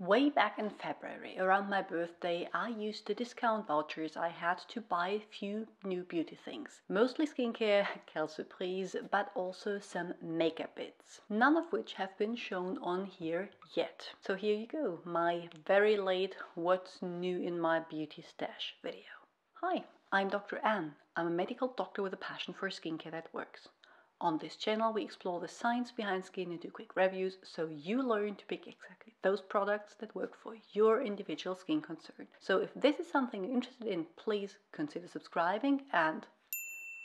Way back in February, around my birthday, I used the discount vouchers I had to buy a few new beauty things. Mostly skincare, quelle surprise, but also some makeup bits. None of which have been shown on here yet. So here you go, my very late what's new in my beauty stash video. Hi, I'm Dr. Anne. I'm a medical doctor with a passion for skincare that works. On this channel, we explore the science behind skin and do quick reviews so you learn to pick exactly those products that work for your individual skin concern. So if this is something you're interested in, please consider subscribing and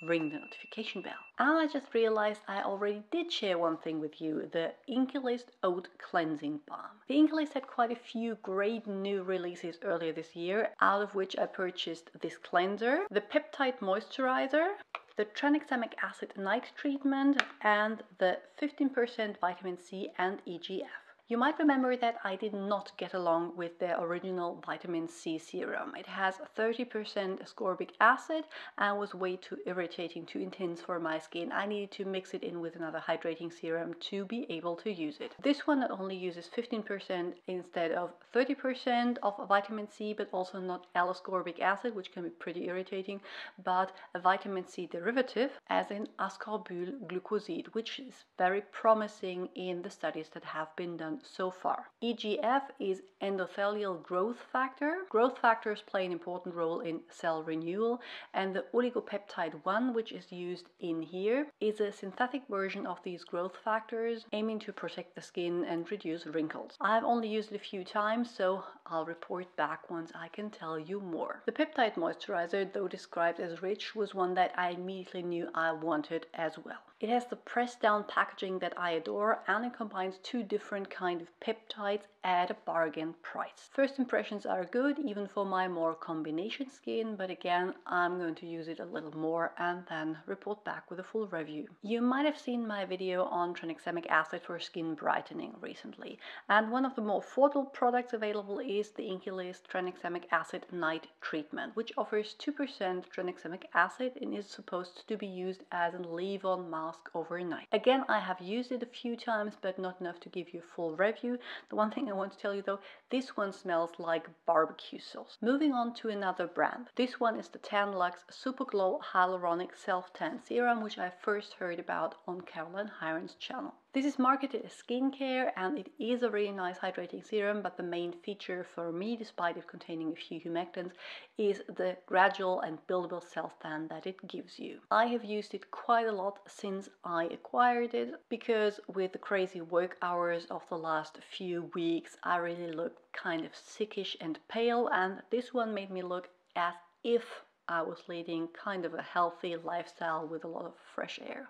ring the notification bell. And I just realized I already did share one thing with you, the Inkey Oat Cleansing Balm. The Inkey had quite a few great new releases earlier this year, out of which I purchased this cleanser, the Peptide Moisturizer, the tranexamic acid night treatment and the 15% vitamin C and EGF. You might remember that I did not get along with the original vitamin C serum. It has 30% ascorbic acid and was way too irritating, too intense for my skin. I needed to mix it in with another hydrating serum to be able to use it. This one not only uses 15% instead of 30% of vitamin C, but also not L-ascorbic acid, which can be pretty irritating, but a vitamin C derivative, as in ascorbyl glucoside, which is very promising in the studies that have been done so far. EGF is endothelial growth factor. Growth factors play an important role in cell renewal and the oligopeptide 1 which is used in here is a synthetic version of these growth factors aiming to protect the skin and reduce wrinkles. I've only used it a few times so I'll report back once I can tell you more. The peptide moisturizer though described as rich was one that I immediately knew I wanted as well. It has the pressed down packaging that I adore and it combines two different kinds of peptides at a bargain price. First impressions are good even for my more combination skin but again I'm going to use it a little more and then report back with a full review. You might have seen my video on tranexamic acid for skin brightening recently and one of the more affordable products available is the Inkey tranexamic acid night treatment which offers 2% tranexamic acid and is supposed to be used as a leave-on mask overnight. Again, I have used it a few times, but not enough to give you a review. The one thing I want to tell you though, this one smells like barbecue sauce. Moving on to another brand. This one is the Tan-Luxe Super Glow Hyaluronic Self Tan Serum, which I first heard about on Caroline Hirons channel. This is marketed as skincare and it is a really nice hydrating serum, but the main feature for me, despite it containing a few humectants, is the gradual and buildable self-tan that it gives you. I have used it quite a lot since I acquired it because with the crazy work hours of the last few weeks, I really looked kind of sickish and pale and this one made me look as if I was leading kind of a healthy lifestyle with a lot of fresh air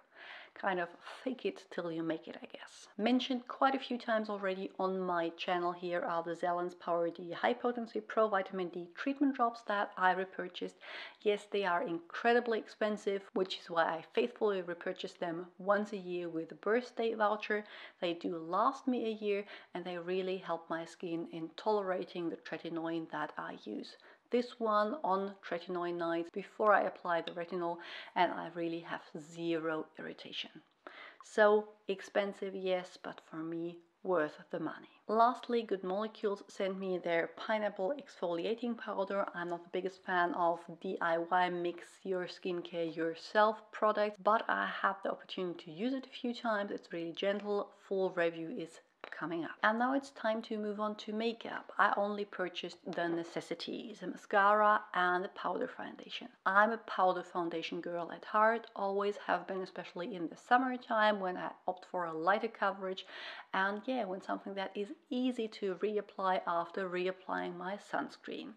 kind of fake it till you make it, I guess. Mentioned quite a few times already on my channel here are the Zelens Power D High Potency Pro Vitamin D treatment drops that I repurchased. Yes, they are incredibly expensive, which is why I faithfully repurchase them once a year with a birthday voucher. They do last me a year and they really help my skin in tolerating the tretinoin that I use this one on tretinoin nights before I apply the retinol and I really have zero irritation. So expensive, yes, but for me, worth the money. Lastly, Good Molecules sent me their pineapple exfoliating powder. I'm not the biggest fan of DIY mix your skincare yourself products, but I had the opportunity to use it a few times. It's really gentle. Full review is coming up. And now it's time to move on to makeup. I only purchased the necessities, a mascara and a powder foundation. I'm a powder foundation girl at heart, always have been, especially in the summertime when I opt for a lighter coverage and yeah, when something that is easy to reapply after reapplying my sunscreen.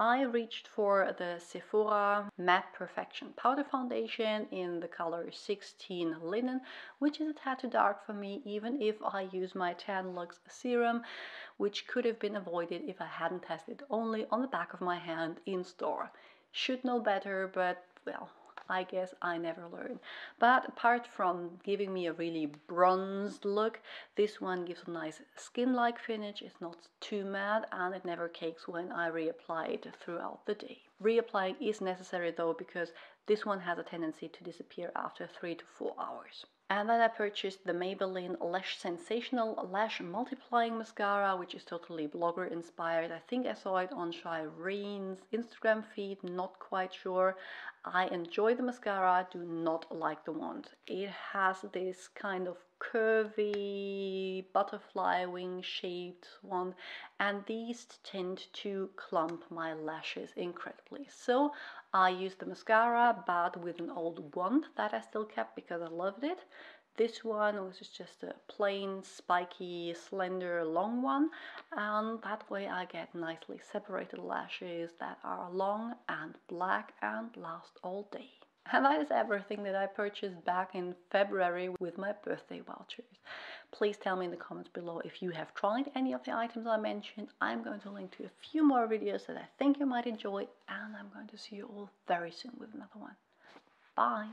I reached for the Sephora Matte Perfection Powder Foundation in the color 16 Linen, which is a tad too dark for me even if I use my Tan-Luxe serum, which could have been avoided if I hadn't tested only on the back of my hand in store. Should know better, but well, I guess I never learn. But apart from giving me a really bronzed look, this one gives a nice skin-like finish. It's not too matte and it never cakes when I reapply it throughout the day. Reapplying is necessary though because this one has a tendency to disappear after 3 to 4 hours. And then I purchased the Maybelline Lash Sensational Lash Multiplying Mascara, which is totally blogger inspired. I think I saw it on Shireen's Instagram feed, not quite sure. I enjoy the mascara, I do not like the wand. It has this kind of curvy butterfly wing shaped wand and these tend to clump my lashes incredibly so I used the mascara but with an old wand that I still kept because I loved it this one was just a plain spiky slender long one and that way I get nicely separated lashes that are long and black and last all day and that is everything that I purchased back in February with my birthday vouchers. Please tell me in the comments below if you have tried any of the items I mentioned. I'm going to link to a few more videos that I think you might enjoy and I'm going to see you all very soon with another one. Bye!